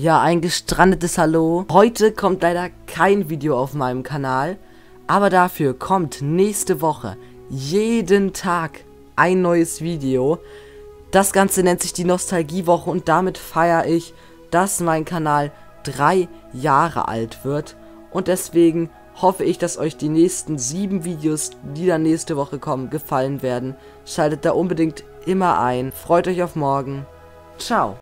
Ja, ein gestrandetes Hallo. Heute kommt leider kein Video auf meinem Kanal, aber dafür kommt nächste Woche jeden Tag ein neues Video. Das Ganze nennt sich die Nostalgiewoche und damit feiere ich, dass mein Kanal drei Jahre alt wird. Und deswegen hoffe ich, dass euch die nächsten sieben Videos, die dann nächste Woche kommen, gefallen werden. Schaltet da unbedingt immer ein. Freut euch auf morgen. Ciao.